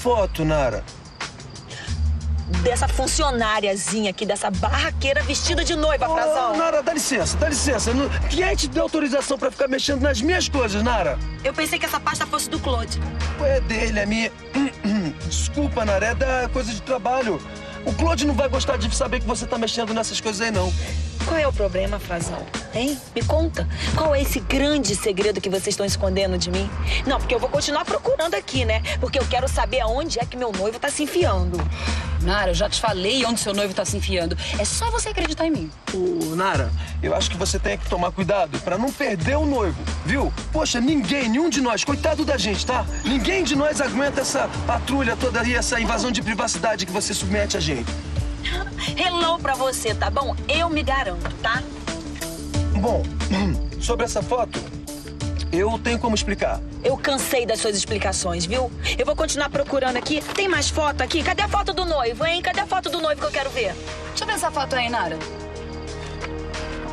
Foto, Nara? Dessa funcionáriazinha aqui, dessa barraqueira vestida de noiva, Frazão. Ô, Nara, dá licença, dá licença. Quem é que te deu autorização pra ficar mexendo nas minhas coisas, Nara? Eu pensei que essa pasta fosse do Claude. É dele, é minha. Desculpa, Nara, é da coisa de trabalho. O Claude não vai gostar de saber que você tá mexendo nessas coisas aí, não. Qual é o problema, Frazão? Hein? Me conta. Qual é esse grande segredo que vocês estão escondendo de mim? Não, porque eu vou continuar procurando aqui, né? Porque eu quero saber aonde é que meu noivo tá se enfiando. Nara, eu já te falei onde seu noivo tá se enfiando. É só você acreditar em mim. Ô, Nara, eu acho que você tem que tomar cuidado pra não perder o noivo, viu? Poxa, ninguém, nenhum de nós, coitado da gente, tá? Ninguém de nós aguenta essa patrulha toda aí, essa invasão de privacidade que você submete a gente. Hello pra você, tá bom? Eu me garanto, tá? Bom, sobre essa foto, eu tenho como explicar. Eu cansei das suas explicações, viu? Eu vou continuar procurando aqui. Tem mais foto aqui? Cadê a foto do noivo, hein? Cadê a foto do noivo que eu quero ver? Deixa eu ver essa foto aí, Nara.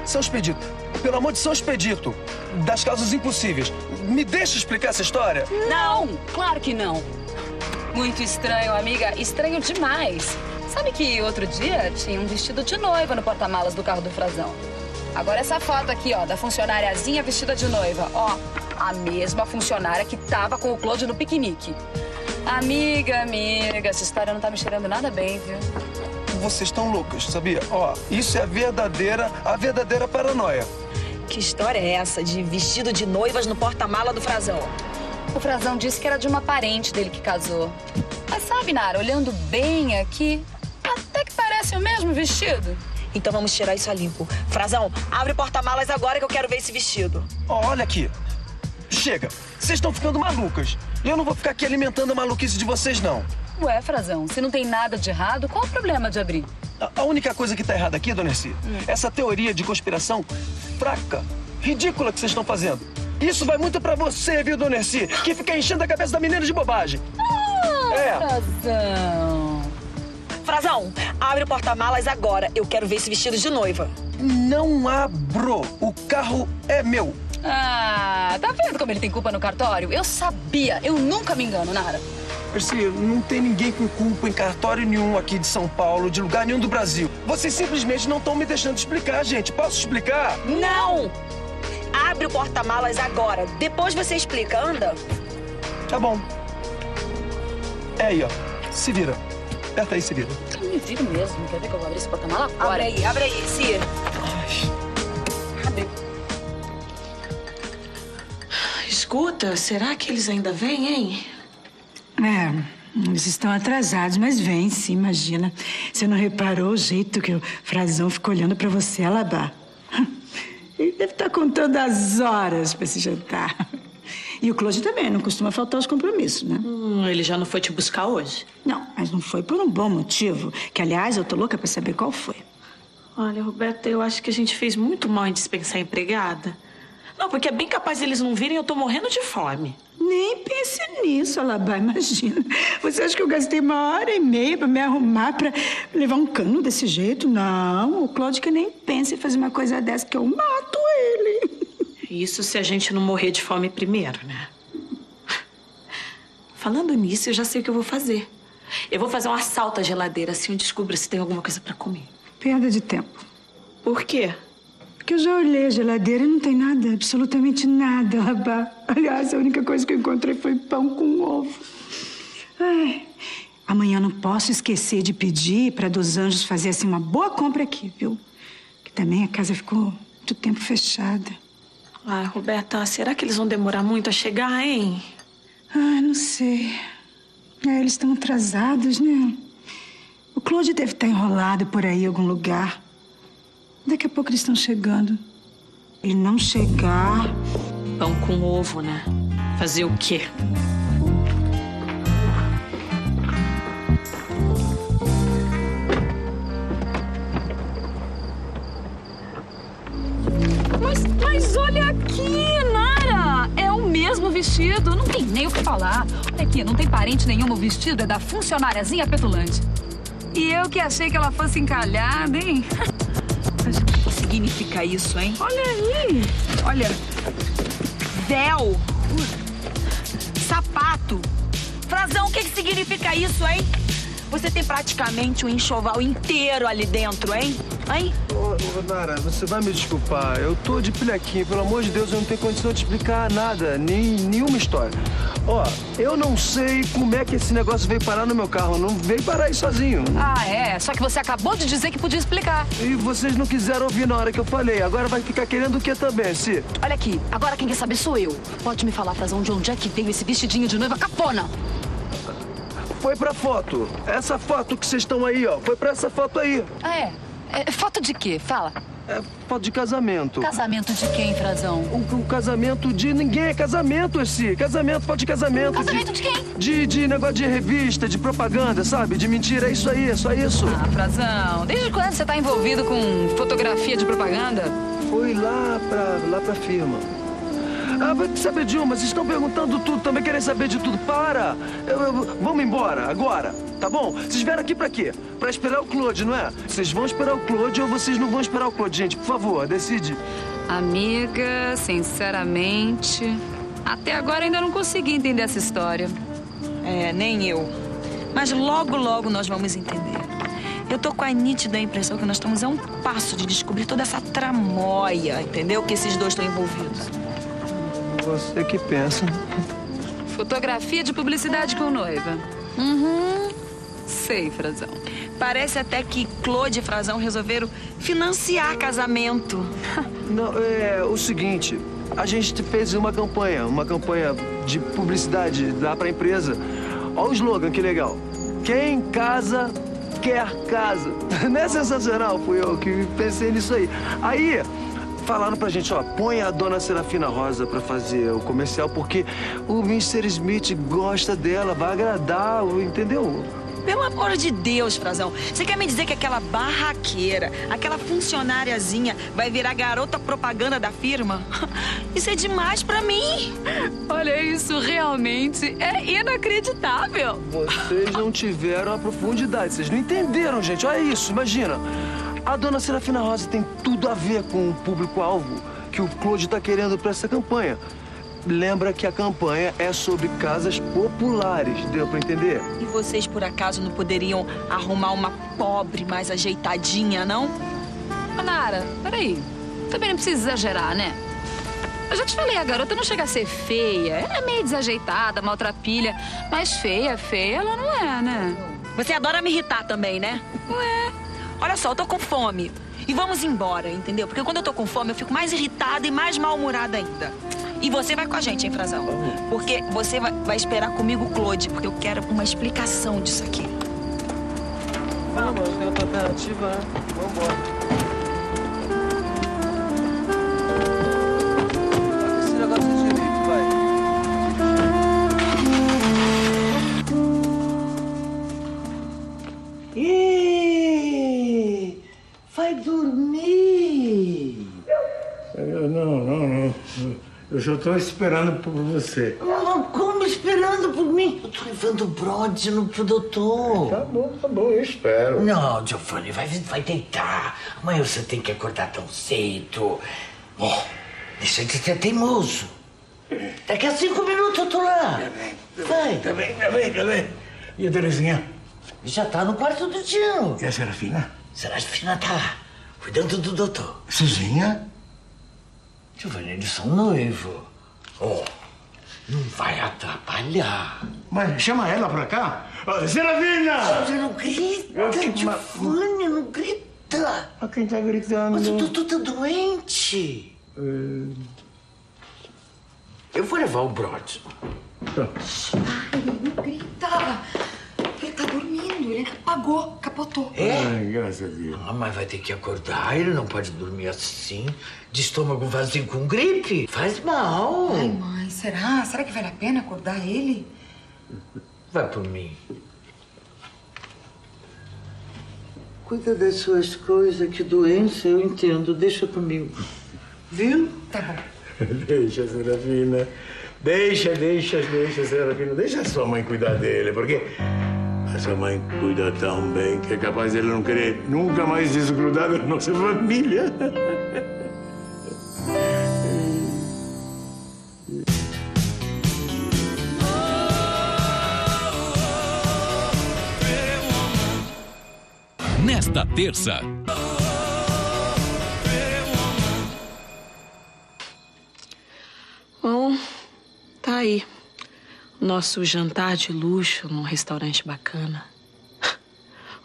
São Expedito, pelo amor de São Expedito, das causas impossíveis, me deixa explicar essa história? Não, claro que não. Muito estranho, amiga. Estranho demais. Sabe que outro dia tinha um vestido de noiva no porta-malas do carro do Frazão. Agora essa foto aqui, ó, da funcionáriazinha vestida de noiva. Ó, a mesma funcionária que tava com o Claude no piquenique. Amiga, amiga, essa história não tá me cheirando nada bem, viu? Vocês estão loucas, sabia? Ó, isso é a verdadeira, a verdadeira paranoia. Que história é essa de vestido de noivas no porta-mala do Frazão? O Frazão disse que era de uma parente dele que casou. Mas sabe, Nara, olhando bem aqui, até que parece o mesmo vestido. Então vamos tirar isso a limpo. Frazão, abre o porta-malas agora que eu quero ver esse vestido. Ó, olha aqui. Chega, vocês estão ficando malucas. E eu não vou ficar aqui alimentando a maluquice de vocês, não. Ué, Frazão, se não tem nada de errado, qual o problema de abrir? A- A única coisa que tá errada aqui, dona Erci, essa teoria de conspiração fraca, ridícula que vocês estão fazendo. Isso vai muito pra você, viu, dona Erci, que fica enchendo a cabeça da menina de bobagem. É. Frazão. Frazão, abre o porta-malas agora. Eu quero ver esse vestido de noiva. Não abro. O carro é meu. Ah, tá vendo como ele tem culpa no cartório? Eu sabia, eu nunca me engano, Nara. Erci, não tem ninguém com culpa em cartório nenhum aqui de São Paulo, de lugar nenhum do Brasil. Vocês simplesmente não estão me deixando explicar, gente. Posso explicar? Não! Abre o porta-malas agora. Depois você explica. Anda. Tá bom. É aí, ó. Se vira. Aperta aí, vira. Eu me viro mesmo. Quer ver que eu vou abrir esse porta-mala Abre aí, abre aí, Cia. Abre. Escuta, será que eles ainda vêm, hein? É, eles estão atrasados, mas vem sim, imagina. Você não reparou o jeito que o Frazão ficou olhando pra você, Alabá? Ele deve estar contando as horas pra esse jantar. E o Claude também, não costuma faltar os compromissos, né? Hum, ele já não foi te buscar hoje? Não, mas não foi por um bom motivo, que aliás eu tô louca pra saber qual foi. Olha, Roberta, eu acho que a gente fez muito mal em dispensar a empregada. Não, porque é bem capaz deles não virem, eu tô morrendo de fome. Nem pense nisso, Alabá, imagina. Você acha que eu gastei uma hora e meia pra me arrumar pra levar um cano desse jeito? Não, o Claudio que nem pensa em fazer uma coisa dessa, que eu mato. Isso se a gente não morrer de fome primeiro, né? Falando nisso, eu já sei o que eu vou fazer. Eu vou fazer um assalto à geladeira, assim eu descubro se tem alguma coisa pra comer. Perda de tempo. Por quê? Porque eu já olhei a geladeira e não tem nada, absolutamente nada, Alabá. Aliás, a única coisa que eu encontrei foi pão com ovo. Ai, amanhã não posso esquecer de pedir para dos Anjos fazer assim uma boa compra aqui, viu? Que também a casa ficou muito tempo fechada. Ah, Roberta, será que eles vão demorar muito a chegar, hein? Ai, não sei. É, eles estão atrasados, né? O Claude deve estar enrolado por aí em algum lugar. Daqui a pouco eles estão chegando. Ele não chegar. Pão com ovo, né? Fazer o quê? Mas, olha aqui, Nara! É o mesmo vestido, não tem nem o que falar. Olha aqui, não tem parente nenhum no vestido, é da funcionáriazinha petulante. E eu que achei que ela fosse encalhada, hein? Mas o que significa isso, hein? Olha aí. Olha. Véu. Sapato. Frazão, o que, que significa isso, hein? Você tem praticamente um enxoval inteiro ali dentro, hein? Hein? Ô, ô, Nara, você vai me desculpar. Eu tô de pilequinho. Pelo amor de Deus, eu não tenho condição de explicar nada. Nem, nenhuma história. Ó, eu não sei como é que esse negócio veio parar no meu carro. Não veio parar aí sozinho. Ah, é? Só que você acabou de dizer que podia explicar. E vocês não quiseram ouvir na hora que eu falei. Agora vai ficar querendo o que também, Si? Olha aqui, agora quem quer saber sou eu. Pode me falar, Frazão, de onde é que veio esse vestidinho de noiva capona? Foi pra foto. Essa foto que vocês estão aí, ó. Foi pra essa foto aí. Ah, é? é? Foto de quê? Fala. É foto de casamento. Casamento de quem, Frazão? O, o casamento de ninguém é casamento esse. Casamento, foto de casamento. Casamento de quem? De, de negócio de revista, de propaganda, sabe? De mentira, é isso aí, é só isso. Ah, Frazão, desde quando você tá envolvido com fotografia de propaganda? Foi lá pra, lá pra firma. Ah, vai saber de uma, vocês estão perguntando tudo, também querem saber de tudo. Para! Eu- eu- vamos embora, agora, tá bom? Vocês vieram aqui pra quê? Pra esperar o Claude, não é? Vocês vão esperar o Claude ou vocês não vão esperar o Claude, gente? Por favor, decide. Amiga, sinceramente, até agora ainda não consegui entender essa história. É, nem eu. Mas logo, logo nós vamos entender. Eu tô com a nítida impressão que nós estamos a um passo de descobrir toda essa tramóia, entendeu? Que esses dois estão envolvidos. Você que pensa. Fotografia de publicidade com noiva. Uhum. Sei, Frazão. Parece até que Claude e Frazão resolveram financiar casamento. Não, é o seguinte, a gente fez uma campanha, uma campanha de publicidade lá pra empresa. Olha o slogan, que legal. Quem casa, quer casa. Não é sensacional? Fui eu que pensei nisso aí. Aí, falaram pra gente, ó, põe a dona Serafina Rosa pra fazer o comercial, porque o Mr. Smith gosta dela, vai agradar, entendeu? Pelo amor de Deus, Frazão. Você quer me dizer que aquela barraqueira, aquela funcionáriazinha vai virar garota propaganda da firma? Isso é demais pra mim. Olha, isso realmente é inacreditável. Vocês não tiveram a profundidade, vocês não entenderam, gente. Olha isso, imagina. A dona Serafina Rosa tem tudo a ver com o público-alvo que o Claude está querendo para essa campanha. Lembra que a campanha é sobre casas populares, deu para entender? E vocês, por acaso, não poderiam arrumar uma pobre mais ajeitadinha, não? Ô, Nara, peraí. Também não precisa exagerar, né? Eu já te falei, a garota não chega a ser feia. Ela é meio desajeitada, maltrapilha. Mas feia, feia ela não é, né? Você adora me irritar também, né? Ué. Olha só, eu tô com fome. E vamos embora, entendeu? Porque quando eu tô com fome, eu fico mais irritada e mais mal-humorada ainda. E você vai com a gente, hein, Frazão? Porque você vai, esperar comigo o Claude, porque eu quero uma explicação disso aqui. Vamos, alternativa? Vamos embora. Já estou esperando por você. Não, como esperando por mim? Eu tô levando o Brodno pro doutor. Tá bom, tá bom, eu espero. Não, Giovanni, vai, vai deitar. Amanhã você tem que acordar tão cedo. Ó, deixa de ser teimoso. Daqui a cinco minutos eu tô lá. Vai. Tá bem, tá bem, tá bem. E a Terezinha? Já tá no quarto do tio. E a Serafina? Serafina tá lá, cuidando do doutor. Sozinha? Giovanni, eles são noivos. Ó, não vai atrapalhar. Mas chama ela pra cá. Ô, Serafina! Você não grita, Eu que- Giovanni, não grita. Mas quem tá gritando? Mas o doutor tá doente. Eu vou levar o Brod. Grita! Ele tá dormindo, ele apagou, capotou. É? Ai, graças a Deus. Ah, mas vai ter que acordar. Ele não pode dormir assim, de estômago vazio com gripe. Faz mal. Ai, mãe, será? Será que vale a pena acordar ele? Vai por mim. Cuida das suas coisas, que doença eu entendo. Deixa comigo. Viu? Tá bom. Deixa, Serafina. Deixa, deixa, deixa, Serafina. Deixa a sua mãe cuidar dele, porque essa mãe cuida tão bem que é capaz dele não querer nunca mais desgrudar da nossa família. Nesta terça, Bom, tá aí. Nosso jantar de luxo num restaurante bacana.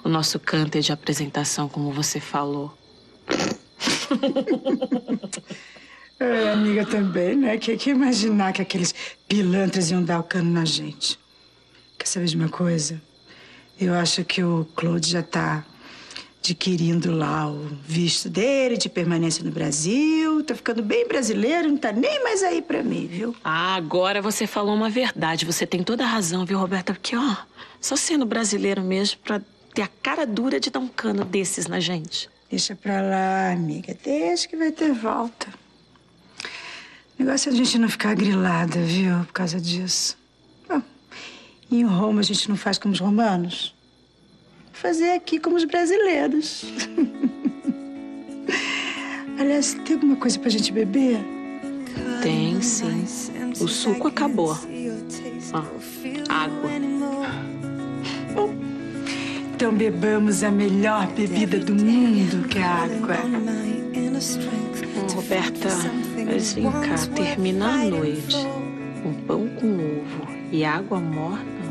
O nosso cânter de apresentação, como você falou. É, amiga também, né? Que, que imaginar que aqueles pilantras iam dar o cano na gente. Quer saber de uma coisa? Eu acho que o Claude já tá adquirindo lá o visto dele de permanência no Brasil. Tá ficando bem brasileiro, não tá nem mais aí pra mim, viu? Ah, agora você falou uma verdade. Você tem toda a razão, viu, Roberta? Porque, ó, só sendo brasileiro mesmo pra ter a cara dura de dar um cano desses na gente. Deixa pra lá, amiga. Deixa que vai ter volta. O negócio é a gente não ficar grilada, viu? Por causa disso. Bom, em Roma a gente não faz como os romanos. Fazer aqui como os brasileiros. Aliás, tem alguma coisa pra gente beber? Tem, sim. O suco acabou. Ó, água. Então bebamos a melhor bebida do mundo, que é a água. Roberta, mas vem cá, terminar a noite. Um pão com ovo e água morna.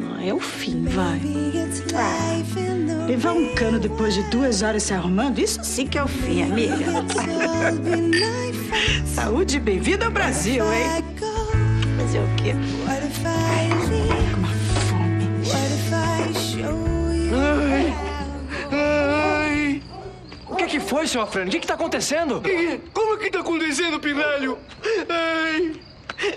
Ah, é o fim, vai. Levar um cano depois de duas horas se arrumando, isso sim que é o fim, amiga. Saúde e bem-vindo ao Brasil, hein? Fazer o quê? Ai, ai. O que, que foi, seu Afrânio? O que, que tá acontecendo? Como que tá acontecendo, Pinalho? Ai.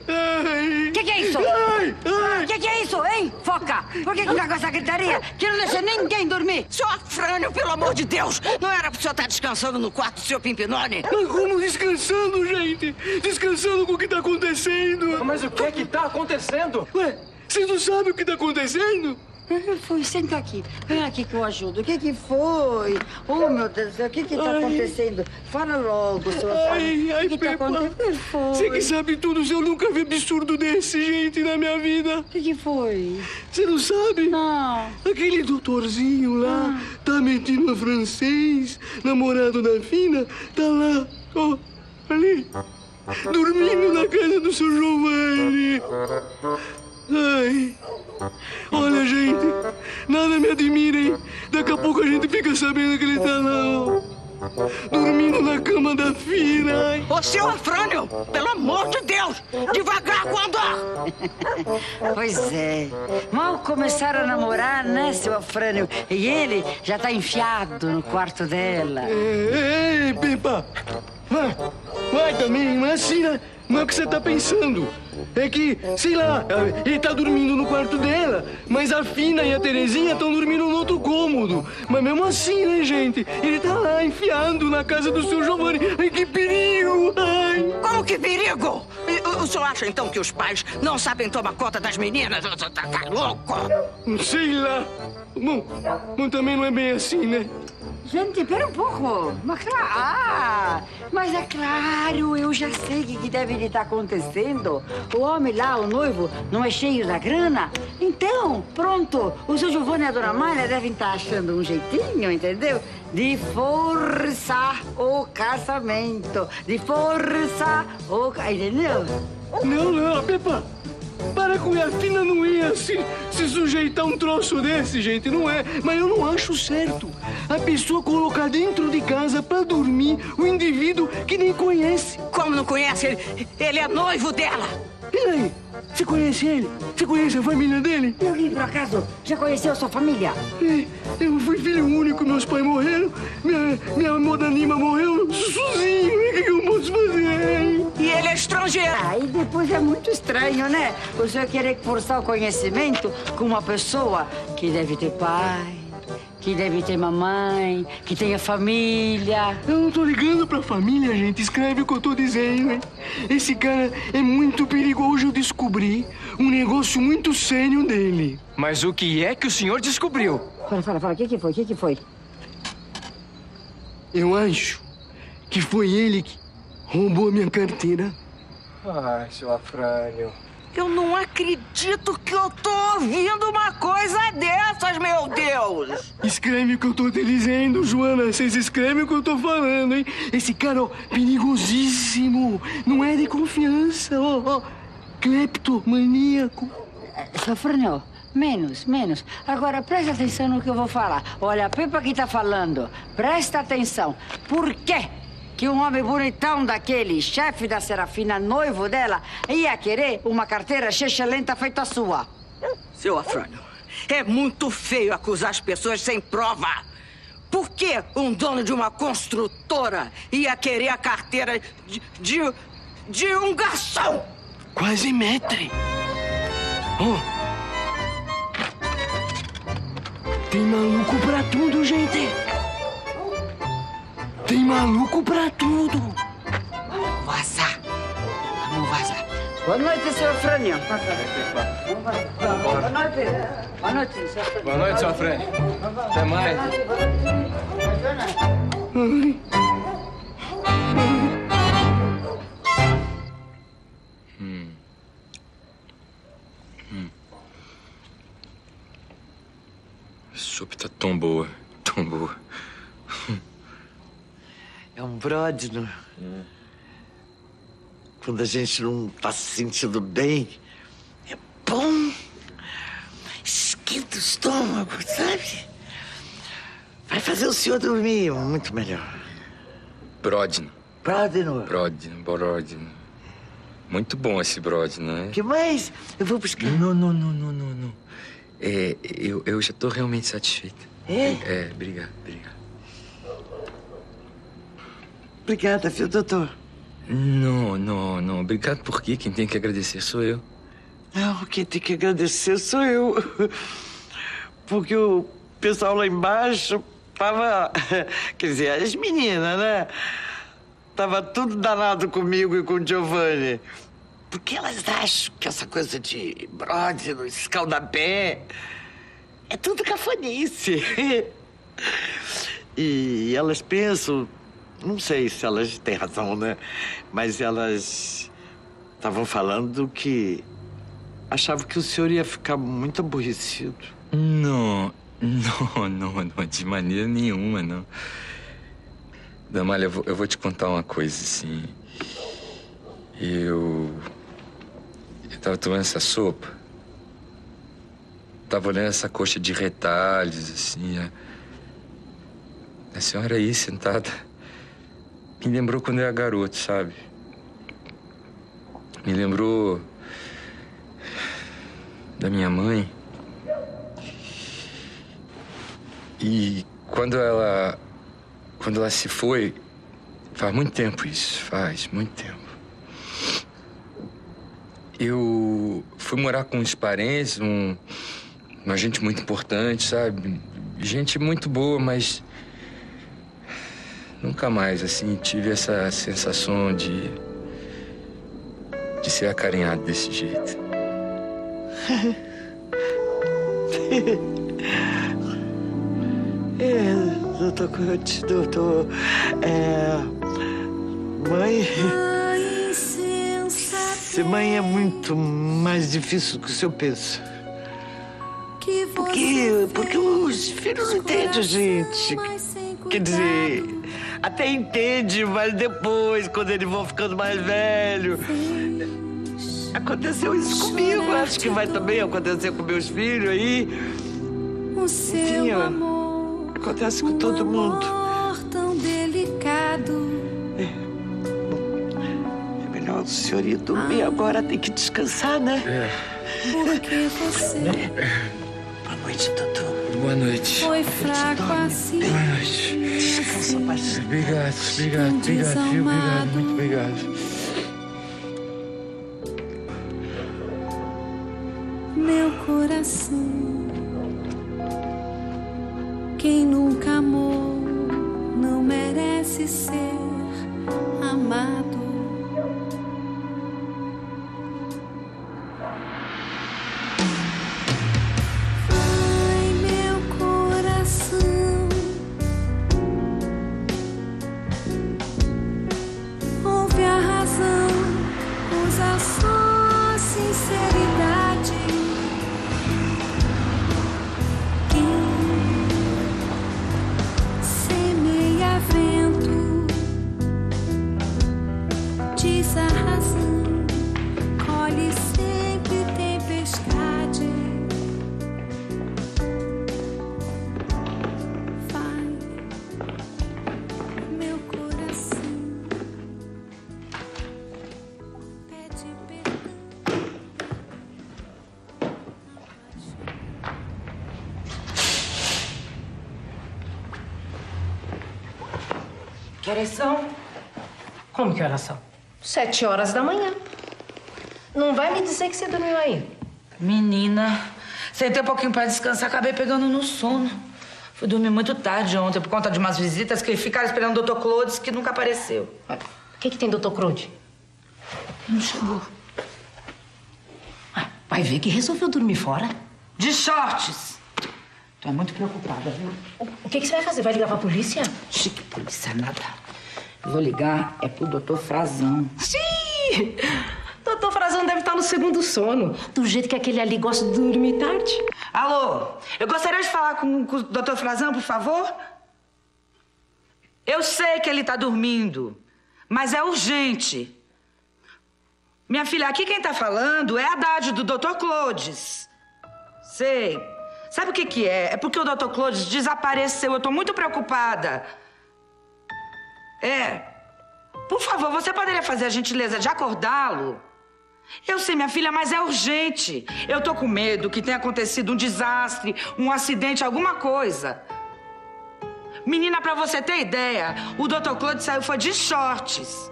Ai. Que que é isso? Ai, ai. Que que é isso, hein? Foca! Por que que tá com essa gritaria? Que não deixa ninguém dormir! Senhor Afrânio, pelo amor de Deus! Não era pro senhor estar descansando no quarto do senhor Pimpinone? Mas como descansando, gente? Descansando com o que tá acontecendo? Mas o que é que tá acontecendo? Ué, vocês não sabem o que tá acontecendo? O que foi? Senta aqui. Vem aqui que eu ajudo. O que que foi? Oh, meu Deus do céu, o que que tá Ai. acontecendo? Fala logo, seu Ai, ai, O que tá Pepa. acontecendo? O que foi? Você que sabe tudo, eu nunca vi absurdo desse, gente, na minha vida. O que que foi? Você não sabe? Não. Aquele doutorzinho lá tá metido a francês, namorado da Fina, tá lá, ó, ali, dormindo na casa do seu Giovanni. Ai. Olha, gente, nada me admira, hein? Daqui a pouco a gente fica sabendo que ele tá lá, ó, dormindo na cama da Fina. Ai. Ô, senhor Afrânio, pelo amor de Deus! Devagar com andar! Pois é. Mal começaram a namorar, né, seu Afrânio? E ele já tá enfiado no quarto dela. Ei, ei, Pepa! Vai, vai também, não Não é o que você tá pensando. É que, sei lá, ele tá dormindo no quarto dela, mas a Fina e a Terezinha estão dormindo no outro cômodo. Mas mesmo assim, né, gente? Ele tá lá enfiado na casa do seu Giovanni. Ai, que perigo! Ai! Como que perigo? O, senhor acha então que os pais não sabem tomar conta das meninas? Tá, tá louco? Sei lá. Bom, bom, também não é bem assim, né? Gente, pera um pouco. Mas ah, mas é claro, eu já sei o que, que deve estar acontecendo. O homem lá, o noivo, não é cheio da grana? Então, pronto, o seu Giovanni e a dona Malha devem estar achando um jeitinho, entendeu? De forçar o casamento. De forçar o... Entendeu? Não, não, Pepa. Para a Fina não ia se, se sujeitar um troço desse, gente, não é. Mas eu não acho certo. A pessoa colocar dentro de casa pra dormir o indivíduo que nem conhece. Como não conhece? Ele, ele é noivo dela. E? Você conhece ele? Você conhece a família dele? Alguém, por acaso, já conheceu sua família? Eu fui filho único, meus pais morreram, minha, minha modanima morreu sozinho. O que que eu posso fazer? E ele é estrangeiro. Ah, e depois é muito estranho, né? O senhor querer forçar o conhecimento com uma pessoa que deve ter pai, que deve ter mamãe, que tenha família. Eu não tô ligando pra família, gente. Escreve o que eu tô dizendo, hein? Esse cara é muito perigoso. Eu descobri um negócio muito sério dele. Mas o que é que o senhor descobriu? Fala, fala, fala. O que, que foi? O que, que foi? Eu acho que foi ele que roubou a minha carteira. Ai, seu Afrânio. Eu não acredito que eu tô ouvindo uma coisa dessas, meu Deus! Escreve o que eu tô te dizendo, Joana. Vocês escrevem o que eu tô falando, hein? Esse cara, ó, perigosíssimo. Não é de confiança, ó. ó. Cleptomaníaco. Sofrânio, menos, menos. Agora presta atenção no que eu vou falar. Olha, a Pepa que tá falando. Presta atenção. Por quê? Que um homem bonitão daquele, chefe da Serafina, noivo dela, ia querer uma carteira lenta feita sua. Seu Afrânio, é muito feio acusar as pessoas sem prova. Por que um dono de uma construtora ia querer a carteira de, de, de um garçom? Quase metre. Ó. Tem maluco pra tudo, gente. Tem maluco pra tudo. Vamos vazar. Vamos vazar. Boa noite, senhor Frânio. Boa noite. Boa noite, senhor Frânio. Boa noite, senhor Frânio. Até mais. Hum. Hum. A sopa tá tão boa, tão boa. É um bródino. Quando a gente não tá se sentindo bem, é bom. Esquenta o estômago, sabe? Vai fazer o senhor dormir muito melhor. Brodino. Bródino. Brodino, Brodino. Muito bom esse Brodino, né? que mais? Eu vou buscar. Não, não, não, não, não, não. É, eu, eu já tô realmente satisfeita. É? É, obrigado, obrigado. Obrigada, viu, doutor? Não, não, não. Obrigado por quê? Quem tem que agradecer sou eu. Não, quem tem que agradecer sou eu. Porque o pessoal lá embaixo tava. Quer dizer, as meninas, né? Tava tudo danado comigo e com o Giovanni. Porque elas acham que essa coisa de bródino, escaldapé, é tudo cafonice. E elas pensam, não sei se elas têm razão, né? Mas elas estavam falando que achavam que o senhor ia ficar muito aborrecido. Não, não, não, não, de maneira nenhuma, não. Damalha, eu vou, eu vou te contar uma coisa, assim. Eu. Eu tava tomando essa sopa. Tava olhando essa coxa de retalhos, assim. A, a senhora aí sentada. Me lembrou quando eu era garoto, sabe? Me lembrou. da minha mãe. E quando ela. Quando ela se foi. Faz muito tempo isso, faz muito tempo. Eu fui morar com uns parentes, um, uma gente muito importante, sabe? Gente muito boa, mas. Nunca mais, assim, tive essa sensação de. de ser acarinhado desse jeito. É, doutor Cote, doutor. É. Mãe. Ser mãe é muito mais difícil do que o senhor pensa. Porque, porque os filhos não entendem, gente. Quer dizer, até entende, mas depois, quando eles vão ficando mais velhos. Aconteceu isso comigo, acho que vai também acontecer com meus filhos aí. Enfim, ó, acontece com todo mundo. tão delicado. É melhor o senhor ir dormir agora, tem que descansar, né? Porque você Boa noite, doutor. Boa noite. foi fraco assim. Boa noite. Descansa. Obrigado, obrigado, obrigado, viu? Obrigado, muito obrigado. Meu coração. Que horas são? Como que horas são? Sete horas da manhã. Não vai me dizer que você dormiu aí. Menina, sentei um pouquinho pra descansar, acabei pegando no sono. Fui dormir muito tarde ontem por conta de umas visitas que ficaram esperando o Dr. Clodes, que nunca apareceu. O que, que tem, doutor Crude? Não chegou. Vai ver que resolveu dormir fora. De shorts. Tô é muito preocupada, viu? O que, que você vai fazer? Vai ligar pra polícia? Chique, polícia nada. Eu vou ligar, é pro doutor Frazão. Sim! Doutor Frazão deve estar no segundo sono. Do jeito que aquele ali gosta de dormir tarde. Alô, eu gostaria de falar com, com o doutor Frazão, por favor? Eu sei que ele tá dormindo, mas é urgente. Minha filha, aqui quem tá falando é a Haddad, do doutor Clodes. Sei. Sabe o que que é? É porque o doutor Clodes desapareceu. Eu tô muito preocupada. É. Por favor, você poderia fazer a gentileza de acordá-lo? Eu sei, minha filha, mas é urgente. Eu tô com medo que tenha acontecido um desastre, um acidente, alguma coisa. Menina, pra você ter ideia, o Dr. Claude saiu foi de shorts.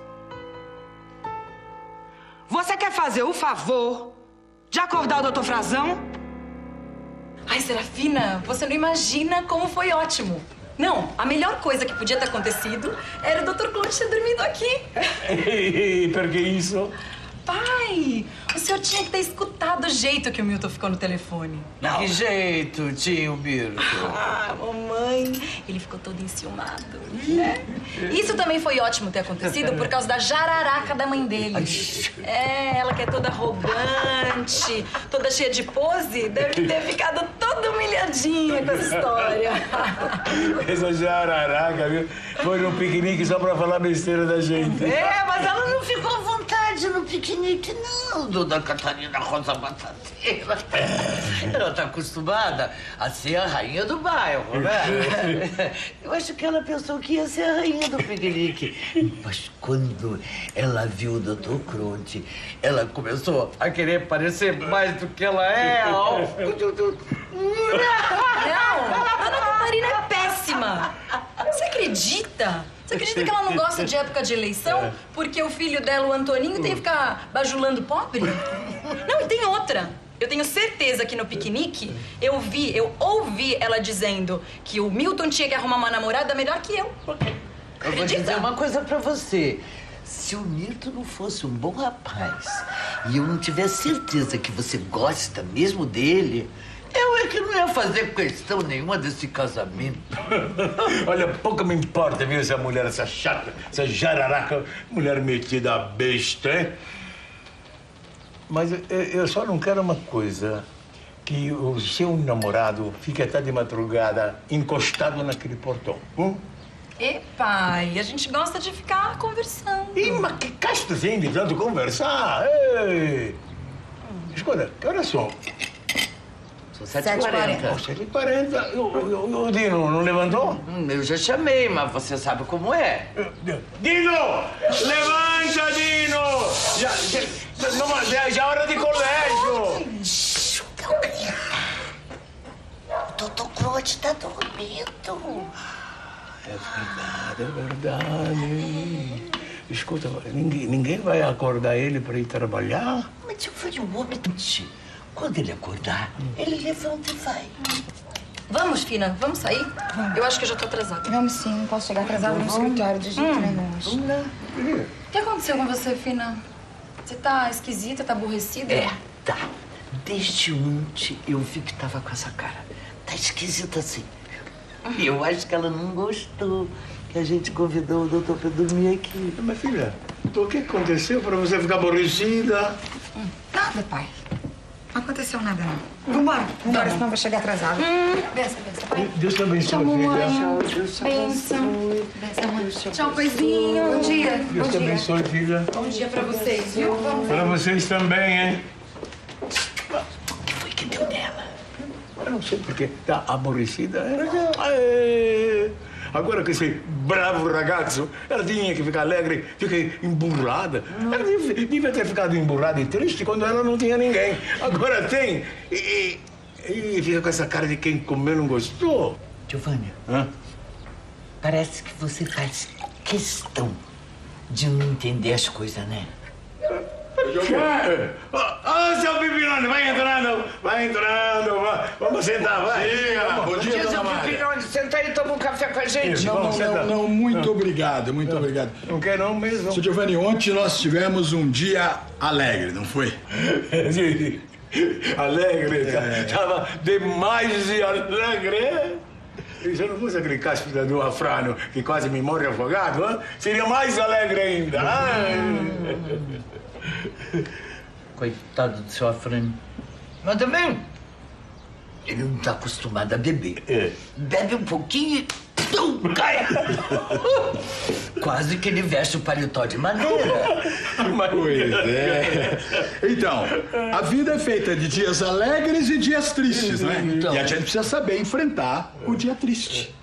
Você quer fazer o favor de acordar o Dr. Frazão? Ai, Serafina, você não imagina como foi ótimo. Não, a melhor coisa que podia ter acontecido era o Dr. Claude ter dormido aqui. Perché isso? Pai, o senhor tinha que ter escutado o jeito que o Milton ficou no telefone. Que jeito, tio Birto? Ah, mamãe, ele ficou todo enciumado. né? Isso também foi ótimo ter acontecido por causa da jararaca da mãe dele. É, ela que é toda arrogante, toda cheia de pose, deve ter ficado toda humilhadinha com essa história. Essa jararaca, viu? Foi num piquenique só pra falar besteira da gente. É, mas ela não ficou à no piquenique, não, dona Catarina Rosa Batateira. Ela tá acostumada a ser a rainha do bairro, né? Eu acho que ela pensou que ia ser a rainha do piquenique. Mas quando ela viu o doutor Cronte, ela começou a querer parecer mais do que ela é. Não, Dona Catarina é péssima. Você acredita? Você acredita que ela não gosta de época de eleição porque o filho dela, o Antoninho, tem que ficar bajulando pobre? Não, e tem outra. Eu tenho certeza que no piquenique eu vi, eu ouvi ela dizendo que o Milton tinha que arrumar uma namorada melhor que eu. Eu vou dizer uma coisa pra você. Se o Nito não fosse um bom rapaz e eu não tivesse certeza que você gosta mesmo dele, eu é que não ia fazer questão nenhuma desse casamento. Olha, pouco me importa, viu, essa mulher, essa chata, essa jararaca, mulher metida a besta, hein? Mas eu, só não quero uma coisa, que o seu namorado fique até de madrugada encostado naquele portão. Hum? E pai, a gente gosta de ficar conversando. Ih, mas que tem de tanto conversar? Ei! Escuta, que horas são? São 7h40. 7h40. O, Dino não levantou? Hum, Eu já chamei, mas você sabe como é. Dino! Levanta, Dino! Já, já, não, já, já é hora de colégio! O doutor Crote tá dormindo. É verdade, é verdade. Escuta, ninguém, ninguém vai acordar ele para ir trabalhar? Mas eu falei, o homem... Quando ele acordar, ele levanta e vai. Vamos, Fina, vamos sair? Eu acho que eu já tô atrasada. Vamos sim, não posso chegar atrasada no escritório de jeito Hum. nenhum. hoje. O que aconteceu com você, Fina? Você tá esquisita, tá aborrecida? É, tá. Desde ontem eu vi que tava com essa cara. Tá esquisita assim. E eu acho que ela não gostou que a gente convidou o doutor pra dormir aqui. Minha filha, o que aconteceu para você ficar aborrecida? Nada, pai. Não aconteceu nada, não. Vambora, vambora, senão vai chegar atrasado. Hum. Desce, desce. Deus te abençoe, Tchau, mamãe. filha. Bênção. Tchau, paizinho. Bom dia. Deus Bom te dia. abençoe, filha. Bom dia pra vocês, viu? Vamos Para vocês também, hein? que deu nela? Eu não sei porque tá aborrecida. É. Agora com esse bravo ragazzo, ela tinha que ficar alegre, fica emburrada. Ela devia, devia ter ficado emburrada e triste quando ela não tinha ninguém. Agora tem. E, e, fica com essa cara de quem comeu não gostou. Giovanni, Hã? parece que você faz questão de não entender as coisas, né? É. Ah, seu Pipirone, vai entrando, vai entrando, vai. vamos sentar, vai. Bom dia, Mária. Pipirone, senta aí e toma um café com a gente. Não, não, vamos não, sentar. não, muito obrigado, muito obrigado. Não quer não mesmo? Seu Giovanni, ontem nós tivemos um dia alegre, não foi? Alegre, tá- tava demais de alegre. E se eu não fosse aquele cáspita do Afrano que quase me morre afogado, hã? seria mais alegre ainda. Ai. Coitado do seu Afrânio. Mas também, ele não está acostumado a beber. É. Bebe um pouquinho e tum, cai. Quase que ele veste o paletó de madeira. Pois é. Então, a vida é feita de dias alegres e dias tristes, né? Então. E a gente precisa saber enfrentar o dia triste.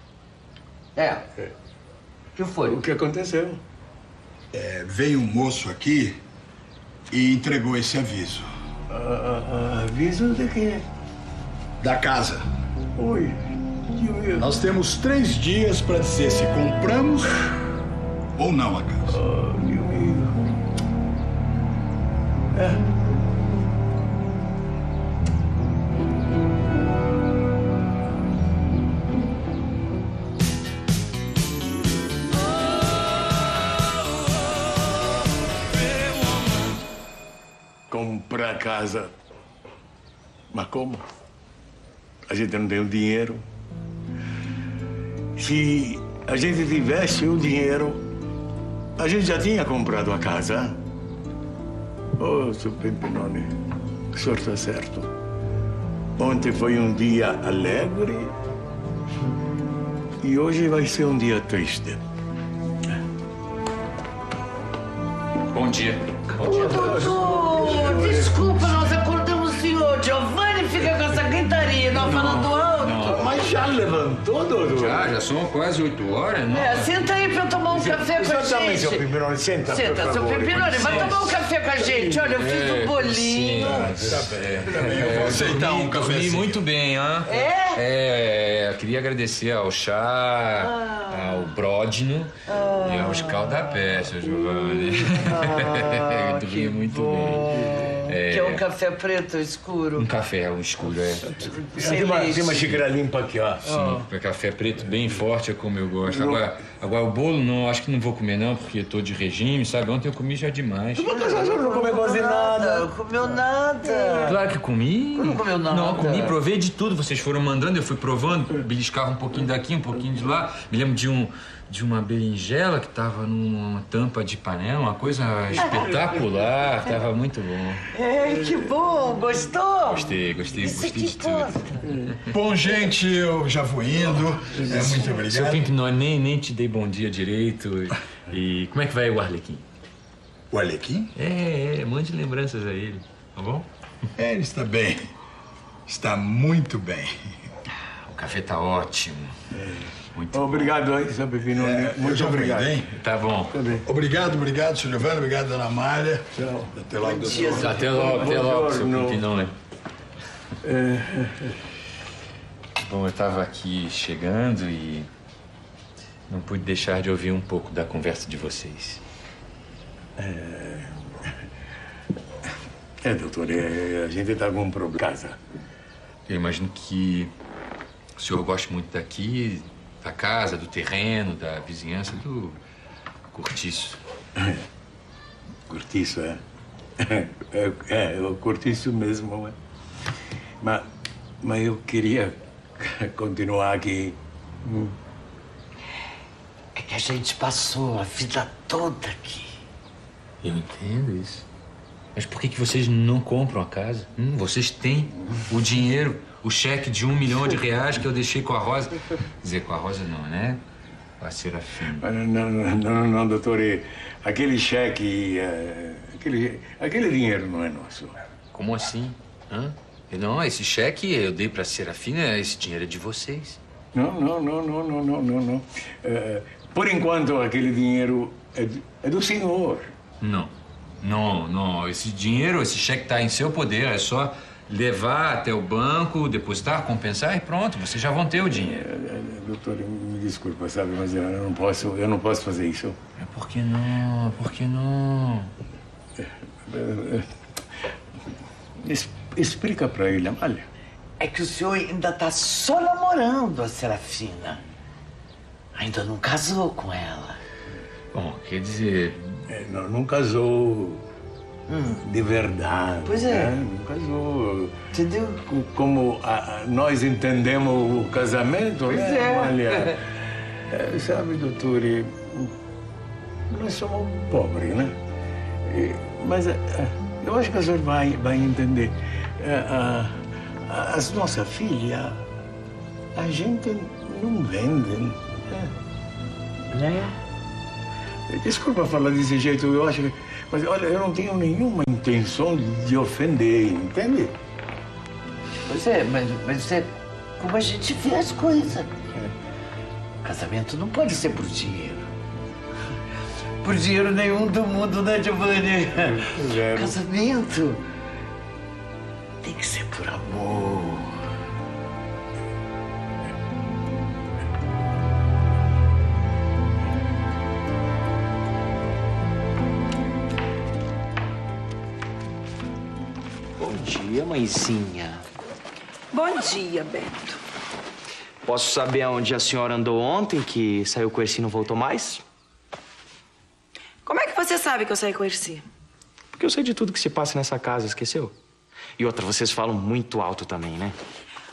É. O que foi? O que aconteceu? É, veio um moço aqui e entregou esse aviso. aviso de quê? Da casa. Oi. Nós temos três dias para dizer se compramos ou não a casa. É. casa. Mas como? A gente não tem o dinheiro. Se a gente tivesse o dinheiro, a gente já tinha comprado a casa. Oh, seu Pimpinone, o senhor está certo. Ontem foi um dia alegre e hoje vai ser um dia triste. Bom dia. Doutor, desculpa, nós acordamos o senhor. Giovanni fica com essa gritaria, nós falando alto. Mas já levantou, doutor? Já, já são quase oito horas, não? É, senta aí pra eu tomar um café com a Senta também, gente. seu Pimpinone, senta, por Senta, seu favor. Vai tomar um café com a gente. Olha, eu fiz um bolinho. É, vou aceitar um dormi, dormi cafezinho. muito bem, hã? É? É, eu queria agradecer ao chá, ao Brodno e ao escaldapé, seu Giovanni. Ah, dormi que muito bom. bem. É, Que é um café preto escuro. um café, um escuro, é. Tem uma, tem uma xícara limpa aqui, ó. Sim, café preto bem forte é como eu gosto. Agora, agora o bolo não, acho que não vou comer não, porque tô de regime, sabe? Ontem eu comi já demais. Mas a senhora não comeu quase nada. Não comeu nada. Claro que comi. Não comeu nada. Não, comi, provei de tudo. Vocês foram mandando, eu fui provando, beliscava um pouquinho daqui, um pouquinho de lá. Me lembro de um de uma berinjela que tava numa tampa de panela, uma coisa espetacular, tava muito bom. É, que bom, gostou? Gostei, gostei, Isso gostei que de tudo. conta. Bom, gente, eu já vou indo. É, muito Seu obrigado. Pimpinone, nem, nem te dei bom dia direito. E como é que vai o Arlequim? O Alequim? É, é, mande lembranças a ele, tá bom? É, ele está bem. Está muito bem. O café tá ótimo. Muito Obrigado aí, seu Pepinone. É, Muito obrigado. hein? Tá bom. Também. Obrigado, obrigado, senhor Giovanni. Obrigado, dona Amália. Tchau. Até logo, doutor. Até logo, até logo, seu. Pimpinone. É, Bom, eu tava aqui chegando e não pude deixar de ouvir um pouco da conversa de vocês. é, doutor, é, a gente tá com um problema. Casa. Eu imagino que o senhor goste muito daqui, da casa, do terreno, da vizinhança, do cortiço. Cortiço, é. É, é, eu cortiço mesmo, é. Mas, mas eu queria continuar aqui. Hum. É que a gente passou a vida toda aqui. Eu entendo isso. Mas por que, que vocês não compram a casa? Hum, vocês têm o dinheiro, o cheque de um milhão de reais que eu deixei com a Rosa. Quer dizer, com a Rosa não, né? A Serafina. Mas Não, não, não, não, doutor. eh, Aquele cheque, eh, aquele, aquele dinheiro não é nosso. Como assim? Hã? Não, esse cheque eu dei pra Serafina, esse dinheiro é de vocês. Não, não, não, não, não, não, não, não. Eh, por enquanto, aquele dinheiro é, do- é do senhor. Não, não, não. Esse dinheiro, esse cheque tá em seu poder. É só levar até o banco, depositar, compensar e pronto. Vocês já vão ter o dinheiro. Eh, Doutor, me desculpa, sabe, mas eu não posso, eu não posso fazer isso. Por que não? Por que não? Es- Explica pra ele, Amália. É que o senhor ainda tá só namorando a Serafina. Ainda não casou com ela. Bom, quer dizer. É, não, não casou de verdade. Pois é. né? Casou. Entendeu? Como a- nós entendemos o casamento, Pois né, é. Amália? É, sabe, doutor, e- nós somos pobres, né? E- mas é, eu acho que a senhora vai, vai entender. É, as nossas filhas, a gente não vende. Né? Né? Desculpa falar desse jeito, eu acho que. Mas olha, eu não tenho nenhuma intenção de ofender, entende? Pois é, mas, mas é como a gente vê as coisas. Casamento não pode ser por dinheiro. Por dinheiro nenhum do mundo, né, Giovanni? é. Casamento tem que ser por amor. Dia, mãezinha. Bom dia, Beto. Posso saber aonde a senhora andou ontem, que saiu com esse e não voltou mais? Como é que você sabe que eu saí com o Erci? Porque eu sei de tudo que se passa nessa casa, esqueceu? E outra, vocês falam muito alto também, né?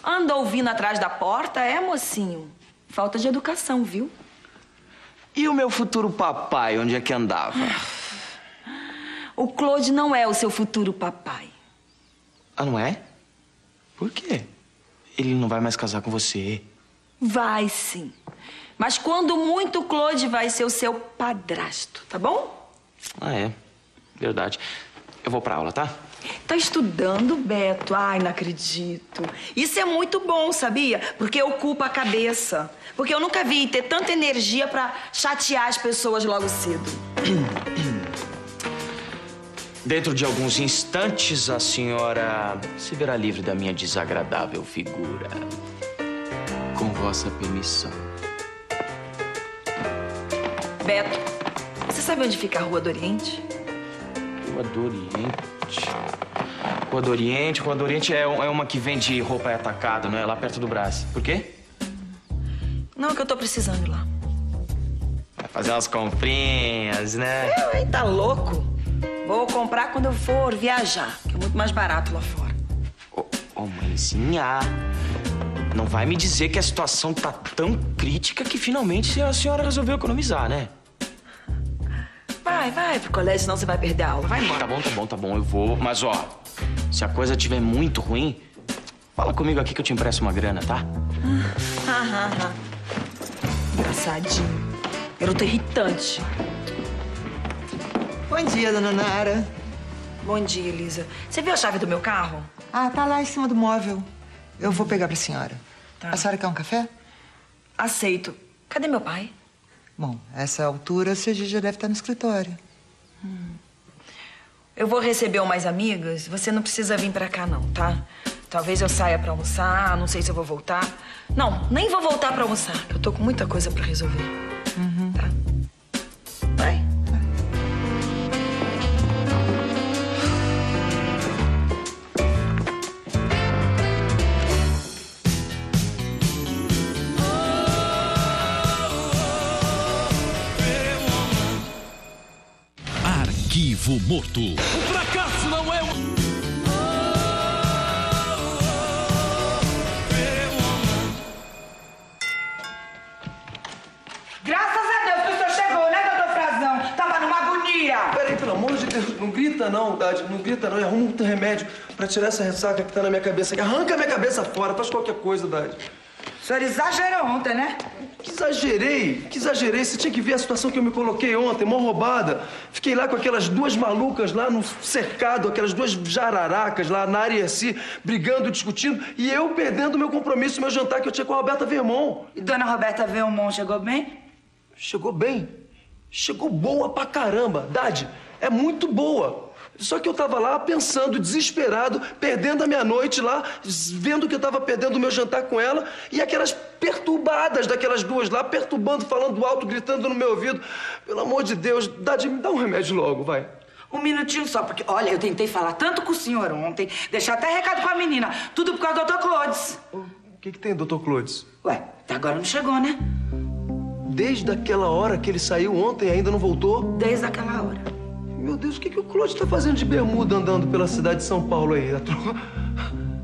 Anda ouvindo atrás da porta, é, mocinho? Falta de educação, viu? E o meu futuro papai, onde é que andava? O Claude não é o seu futuro papai. Ah, não é? Por quê? Ele não vai mais casar com você. Vai sim. Mas quando muito, Claude vai ser o seu padrasto, tá bom? Ah, é. Verdade. Eu vou pra aula, tá? Tá estudando, Beto? Ai, não acredito. Isso é muito bom, sabia? Porque ocupa a cabeça. Porque eu nunca vi ter tanta energia pra chatear as pessoas logo cedo. Dentro de alguns instantes, a senhora se verá livre da minha desagradável figura. Com vossa permissão. Beto, você sabe onde fica a Rua do Oriente? Rua do Oriente. Rua do Oriente. Rua do Oriente é, é uma que vende roupa atacada, não é? Lá perto do Brás. Por quê? Não, que eu tô precisando ir lá. Vai fazer umas comprinhas, né? Eu, hein? Tá louco? Comprar quando eu for viajar, que é muito mais barato lá fora. Ô, mãezinha, não vai me dizer que a situação tá tão crítica que finalmente a senhora resolveu economizar, né? Vai, vai pro colégio, senão você vai perder a aula. Vai embora. Tá bom, tá bom, tá bom, eu vou. Mas, ó, se a coisa estiver muito ruim, fala comigo aqui que eu te empresto uma grana, tá? Ah, ah, ah. Engraçadinho. Garoto irritante. Bom dia, dona Nara. Bom dia, Elisa. Você viu a chave do meu carro? Ah, tá lá em cima do móvel. Eu vou pegar pra senhora. A senhora quer um café? Aceito. Cadê meu pai? Bom, essa altura você já deve estar no escritório. Eu vou receber umas amigas. Você não precisa vir pra cá, não, tá? Talvez eu saia pra almoçar, não sei se eu vou voltar. Não, nem vou voltar pra almoçar. Eu tô com muita coisa pra resolver. Tá? Vai. Morto. O fracasso não é uma. Graças a Deus que o senhor chegou, né, doutor Frazão? Tava numa agonia. Peraí, pelo amor de Deus, não grita não, Dade, não grita não. E arruma um remédio pra tirar essa ressaca que tá na minha cabeça. Arranca a minha cabeça fora, faz qualquer coisa, Dade. O senhor exagerou ontem, né? Que exagerei, que exagerei. Você tinha que ver a situação que eu me coloquei ontem, mó roubada. Fiquei lá com aquelas duas malucas lá no cercado, aquelas duas jararacas lá na área assim, brigando, discutindo, e eu perdendo meu compromisso, meu jantar que eu tinha com a Roberta Vermont. E dona Roberta Vermont chegou bem? Chegou bem. Chegou boa pra caramba. Dade, é muito boa. Só que eu tava lá pensando, desesperado, perdendo a minha noite lá, vendo que eu tava perdendo o meu jantar com ela, e aquelas perturbadas daquelas duas lá, perturbando, falando alto, gritando no meu ouvido. Pelo amor de Deus, Dade, me dá um remédio logo, vai. Um minutinho só, porque, olha, eu tentei falar tanto com o senhor ontem, deixar até recado com a menina, tudo por causa do Dr. Clodes. O que, que tem, doutor Clodes? Ué, até agora não chegou, né? Desde aquela hora que ele saiu ontem ainda não voltou? Desde aquela hora. Meu Deus, o que, que o Claude tá fazendo de bermuda andando pela cidade de São Paulo aí?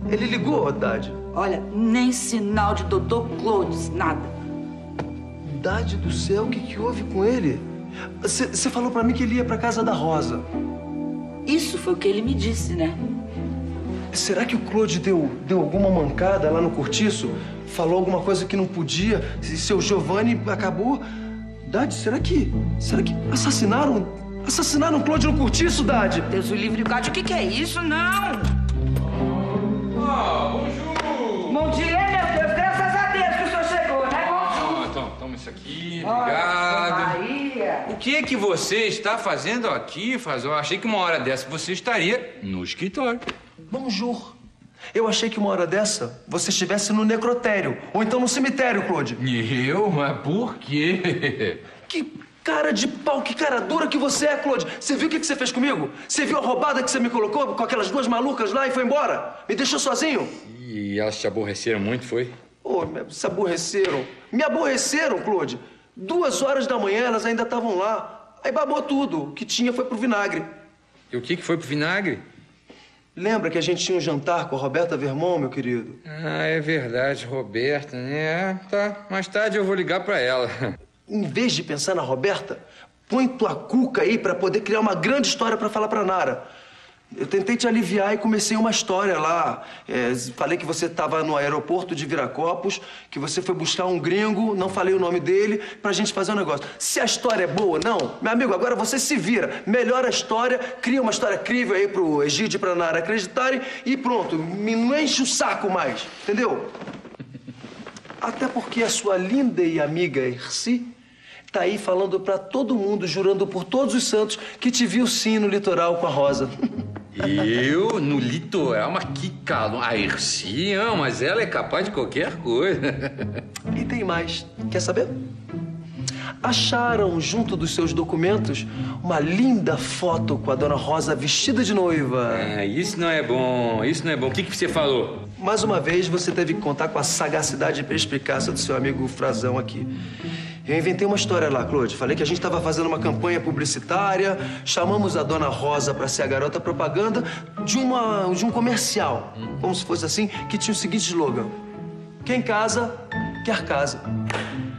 Ele ligou, Haddad? Olha, nem sinal de doutor Clodes, nada. Haddad do céu, o que, que houve com ele? Você falou pra mim que ele ia pra casa da Rosa. Isso foi o que ele me disse, né? Será que o Claude deu, deu alguma mancada lá no cortiço? Falou alguma coisa que não podia? E seu Giovanni acabou? Dade, será que. Será que assassinaram. Assassinaram o Claude no cortiço, Dade? Deus o livre, Cádio, o que, que é isso? Não! Ah, bonjour! Bom dia, meu Deus, graças a Deus que o senhor chegou, né? Ah, então, toma isso aqui, Olha, obrigado. Maria. O que é que você está fazendo aqui, Fazão? Eu achei que uma hora dessa você estaria no escritório. Bonjour. Eu achei que uma hora dessa você estivesse no necrotério. Ou então no cemitério, Claude. Eu? Mas por quê? Que cara de pau, que cara dura que você é, Claude. Você viu o que que você fez comigo? Você viu a roubada que você me colocou com aquelas duas malucas lá e foi embora? Me deixou sozinho? E elas te aborreceram muito, foi? Ô, me- se aborreceram. Me aborreceram, Claude. Duas horas da manhã elas ainda estavam lá. Aí babou tudo. O que tinha foi pro vinagre. E o que que foi pro vinagre? Lembra que a gente tinha um jantar com a Roberta Vermont, meu querido? Ah, é verdade, Roberta, né? Tá, mais tarde eu vou ligar pra ela. Em vez de pensar na Roberta, põe tua cuca aí pra poder criar uma grande história pra falar pra Nara. Eu tentei te aliviar e comecei uma história lá. É, falei que você estava no aeroporto de Viracopos, que você foi buscar um gringo, não falei o nome dele, pra gente fazer um negócio. Se a história é boa, não, meu amigo, agora você se vira. Melhora a história, cria uma história crível aí pro Egídio e pra Nara acreditarem e pronto. Me não enche o saco mais, entendeu? Até porque a sua linda e amiga Erci tá aí falando pra todo mundo, jurando por todos os santos, que te viu sim no litoral com a Rosa. Eu, no litoral, mas que calo. A Erci, não, mas ela é capaz de qualquer coisa. E tem mais. Quer saber? Acharam junto dos seus documentos uma linda foto com a dona Rosa vestida de noiva. Ah, isso não é bom, isso não é bom. O que, que você falou? Mais uma vez, você teve que contar com a sagacidade e perspicácia do seu amigo Frazão aqui. Eu inventei uma história lá, Claude. Falei que a gente estava fazendo uma campanha publicitária, chamamos a dona Rosa para ser a garota propaganda de, uma, de um comercial. Como se fosse assim, que tinha o seguinte slogan: Quem casa, quer casa.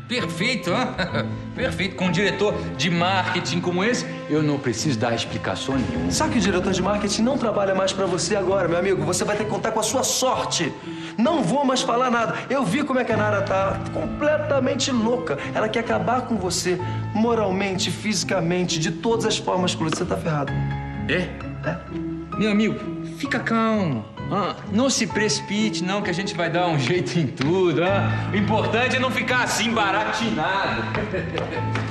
Perfeito, hã? Perfeito. Com um diretor de marketing como esse, eu não preciso dar explicação nenhuma. Sabe que o diretor de marketing não trabalha mais pra você agora, meu amigo? Você vai ter que contar com a sua sorte. Não vou mais falar nada. Eu vi como é que a Nara tá completamente louca. Ela quer acabar com você, moralmente, fisicamente, de todas as formas, Claude. Você tá ferrado. É? É. Meu amigo, fica calmo. Ah, não se precipite, não, que a gente vai dar um jeito em tudo. ah. O importante é não ficar assim baratinado.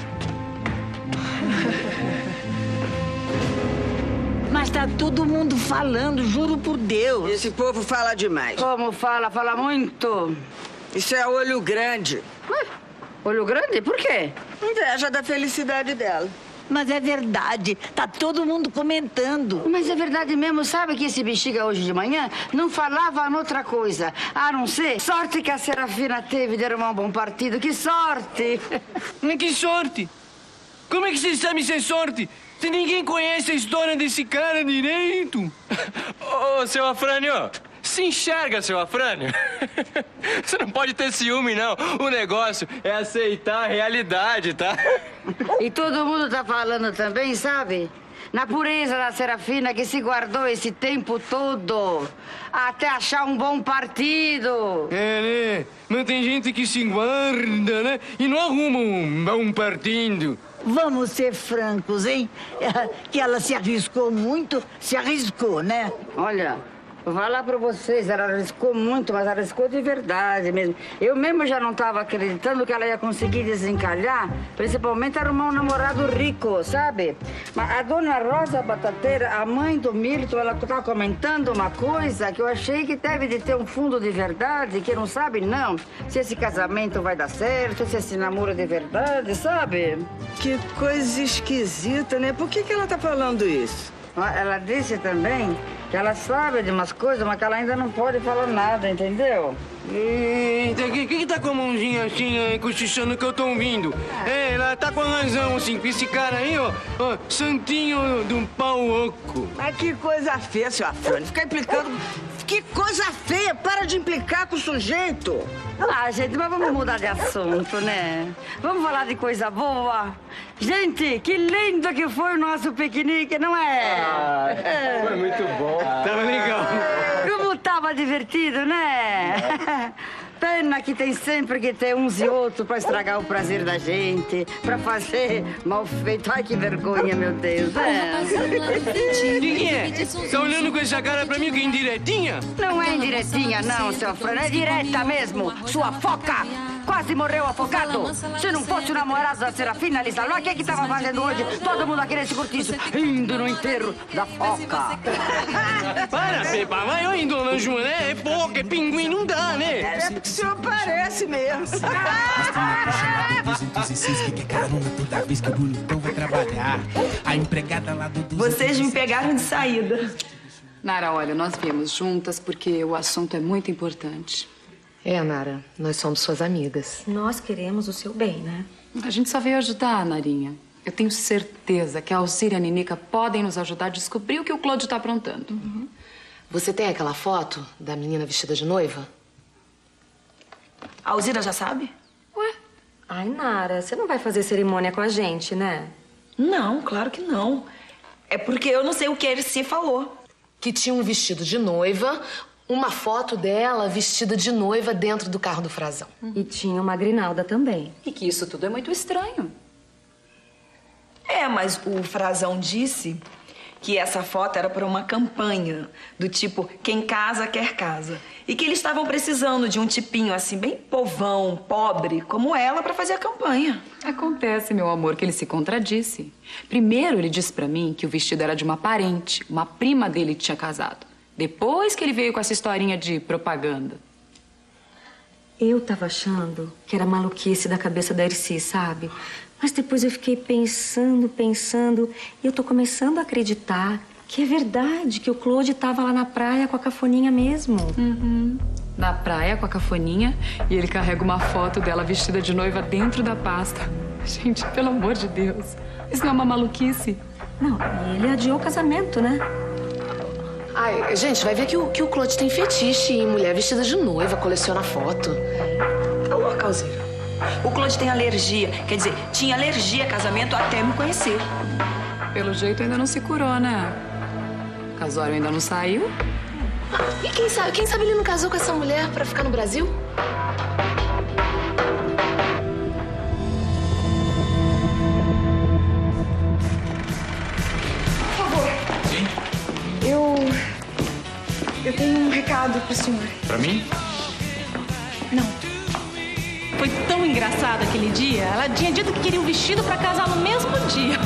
Mas tá todo mundo falando, juro por Deus. Esse povo fala demais. Como fala? Fala muito. Isso é olho grande. Olho grande? Por quê? Inveja da felicidade dela. Mas é verdade, tá todo mundo comentando. Mas é verdade mesmo, sabe que esse bexiga hoje de manhã não falava noutra coisa, a não ser sorte que a Serafina teve de arrumar um bom partido, que sorte! Mas que sorte! Como é que vocês sabem se é sorte? Se ninguém conhece a história desse cara direito. Ô, seu Afrânio, se enxerga, seu Afrânio. Você não pode ter ciúme, não. O negócio é aceitar a realidade, tá? E todo mundo tá falando também, sabe? Na pureza da Serafina que se guardou esse tempo todo. Até achar um bom partido. É, né? Mas tem gente que se guarda, né? E não arruma um bom partido. Vamos ser francos, hein? Que ela se arriscou muito, se arriscou, né? Olha, vou falar pra vocês, ela arriscou muito, mas arriscou de verdade mesmo. Eu mesmo já não estava acreditando que ela ia conseguir desencalhar, principalmente arrumar um namorado rico, sabe? Mas a dona Rosa Batateira, a mãe do Milton, ela tá comentando uma coisa que eu achei que deve de ter um fundo de verdade, que não sabe não se esse casamento vai dar certo, se esse namoro é de verdade, sabe? Que coisa esquisita, né? Por que, que ela tá falando isso? Ela disse também que ela sabe de umas coisas, mas que ela ainda não pode falar nada, entendeu? Eita, quem, quem tá com a mãozinha assim, eh, cochichando que eu tô ouvindo? É, ela tá com razão, assim, com esse cara aí, ó, ó santinho de um pau oco. Mas que coisa feia, seu Afrânio. Ficar implicando. Que coisa feia! Para de implicar com o sujeito! Ah, gente, mas vamos mudar de assunto, né? Vamos falar de coisa boa. Gente, que lindo que foi o nosso piquenique, não é? Foi muito bom. Tava legal. Como tava divertido, né? Pena que tem sempre que ter uns e outros pra estragar o prazer da gente, pra fazer mal feito. Ai, que vergonha, meu Deus. É. Quem é? Tá olhando com essa cara pra mim que é indiretinha? Não é indiretinha, não, seu Fran. É direta mesmo. Sua foca! Quase morreu afogado. Se não fosse o namorado da Serafina Lisaló, o que que tava fazendo hoje? Todo mundo aqui nesse cortiço, indo no enterro da foca. Para, Pepa, vai eu indo, dona Joana, né? É foca, é pinguim, não dá, né? Senhor parece mesmo. que carona toda vez que o bonitão vai trabalhar. A empregada lá do... Vocês me pegaram de saída. Nara, olha, nós viemos juntas porque o assunto é muito importante. É, Nara, nós somos suas amigas. Nós queremos o seu bem, né? A gente só veio ajudar, Narinha. Eu tenho certeza que a Alzira e a Ninica podem nos ajudar a descobrir o que o Claude está aprontando. Você tem aquela foto da menina vestida de noiva? A Alzira já sabe? Ai, Nara, você não vai fazer cerimônia com a gente, né? Não, claro que não. É porque eu não sei o que ele se falou. Que tinha um vestido de noiva, uma foto dela vestida de noiva dentro do carro do Frazão. E tinha uma grinalda também. E que isso tudo é muito estranho. É, mas o Frazão disse que essa foto era para uma campanha do tipo quem casa quer casa e que eles estavam precisando de um tipinho assim bem povão, pobre, como ela para fazer a campanha. Acontece, meu amor, que ele se contradisse. Primeiro ele disse pra mim que o vestido era de uma parente, uma prima dele que tinha casado. Depois que ele veio com essa historinha de propaganda. Eu tava achando que era maluquice da cabeça da Erci, sabe? Mas depois eu fiquei pensando, pensando, e eu tô começando a acreditar que é verdade que o Claude tava lá na praia com a cafoninha mesmo. Uhum. Na praia com a cafoninha e ele carrega uma foto dela vestida de noiva dentro da pasta. Gente, pelo amor de Deus. Isso não é uma maluquice? Não, e ele adiou o casamento, né? Ai, gente, vai ver que o, que o Claude tem fetiche em mulher vestida de noiva, coleciona foto. Tá louca, Alzira. O Claude tem alergia. Quer dizer, tinha alergia a casamento até me conhecer. Pelo jeito ainda não se curou, né? O casório ainda não saiu. E quem sabe, quem sabe ele não casou com essa mulher pra ficar no Brasil? Por favor. Eu. Eu tenho um recado pro senhor. Pra mim? Não. Foi tão engraçado aquele dia. Ela tinha dito que queria um vestido pra casar no mesmo dia.